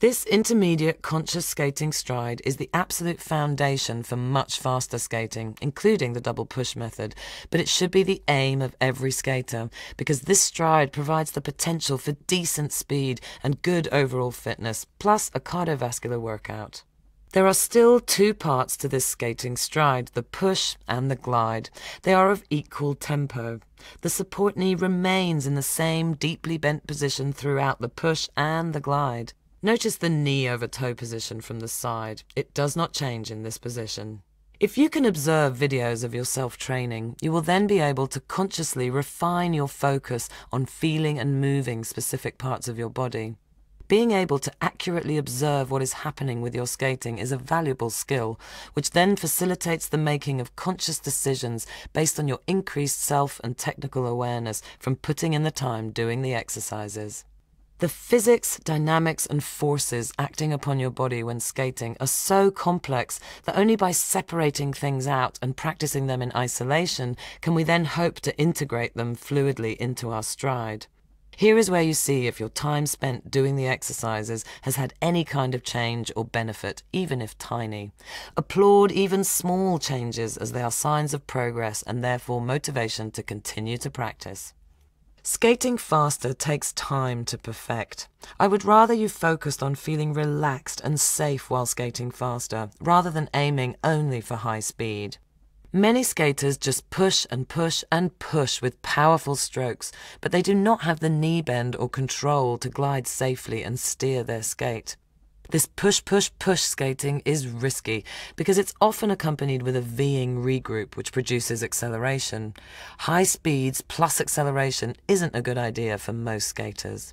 This intermediate conscious skating stride is the absolute foundation for much faster skating, including the double push method, but it should be the aim of every skater because this stride provides the potential for decent speed and good overall fitness, plus a cardiovascular workout. There are still two parts to this skating stride, the push and the glide. They are of equal tempo. The support knee remains in the same deeply bent position throughout the push and the glide. Notice the knee over toe position from the side. It does not change in this position. If you can observe videos of yourself training, you will then be able to consciously refine your focus on feeling and moving specific parts of your body. Being able to accurately observe what is happening with your skating is a valuable skill, which then facilitates the making of conscious decisions based on your increased self and technical awareness from putting in the time doing the exercises. The physics, dynamics, and forces acting upon your body when skating are so complex that only by separating things out and practicing them in isolation can we then hope to integrate them fluidly into our stride. Here is where you see if your time spent doing the exercises has had any kind of change or benefit, even if tiny. Applaud even small changes as they are signs of progress and therefore motivation to continue to practice. Skating faster takes time to perfect. I would rather you focused on feeling relaxed and safe while skating faster, rather than aiming only for high speed. Many skaters just push and push and push with powerful strokes, but they do not have the knee bend or control to glide safely and steer their skate. This push, push, push skating is risky because it's often accompanied with a V-ing regroup which produces acceleration. High speeds plus acceleration isn't a good idea for most skaters.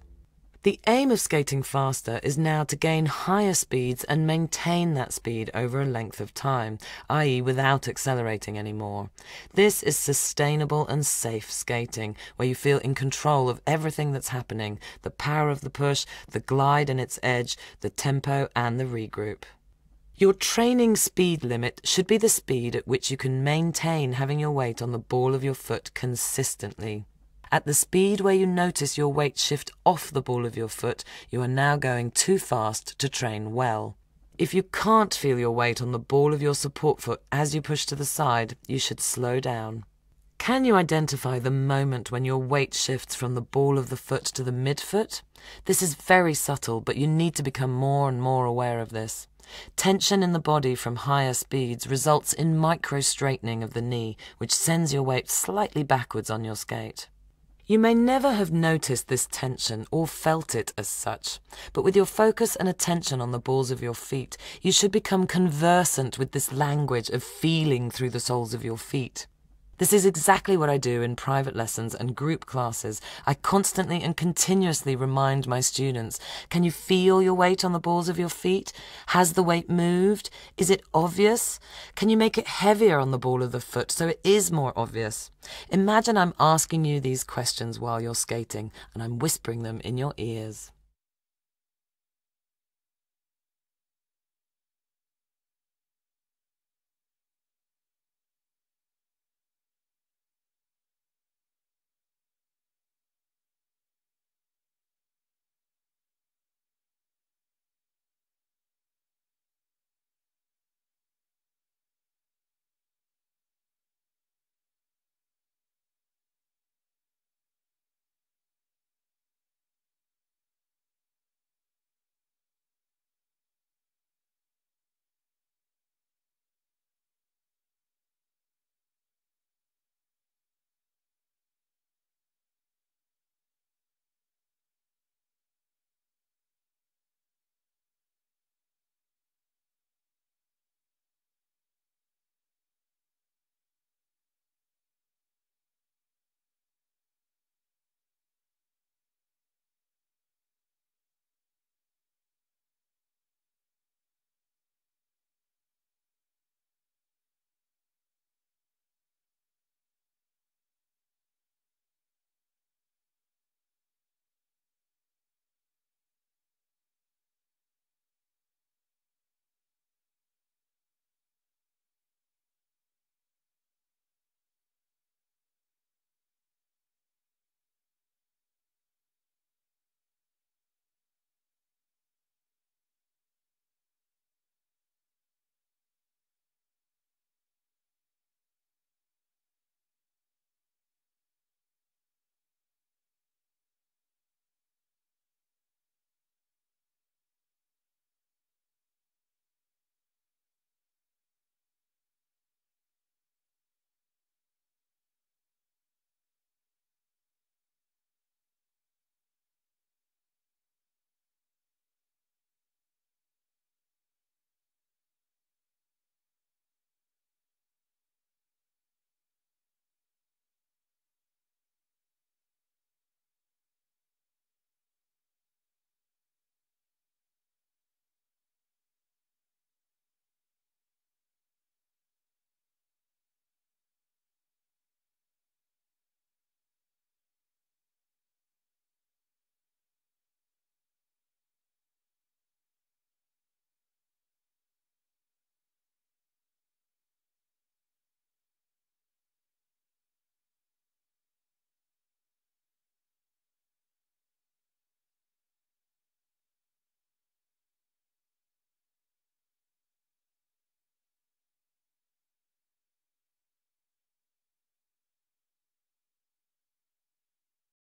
The aim of skating faster is now to gain higher speeds and maintain that speed over a length of time, i.e. without accelerating anymore. This is sustainable and safe skating, where you feel in control of everything that's happening, the power of the push, the glide and its edge, the tempo and the regroup. Your training speed limit should be the speed at which you can maintain having your weight on the ball of your foot consistently. At the speed where you notice your weight shift off the ball of your foot, you are now going too fast to train well. If you can't feel your weight on the ball of your support foot as you push to the side, you should slow down. Can you identify the moment when your weight shifts from the ball of the foot to the midfoot? This is very subtle, but you need to become more and more aware of this. Tension in the body from higher speeds results in micro straightening of the knee, which sends your weight slightly backwards on your skate. You may never have noticed this tension or felt it as such, but with your focus and attention on the balls of your feet, you should become conversant with this language of feeling through the soles of your feet. This is exactly what I do in private lessons and group classes. I constantly and continuously remind my students can you feel your weight on the balls of your feet? Has the weight moved? Is it obvious? Can you make it heavier on the ball of the foot so it is more obvious? Imagine I'm asking you these questions while you're skating and I'm whispering them in your ears.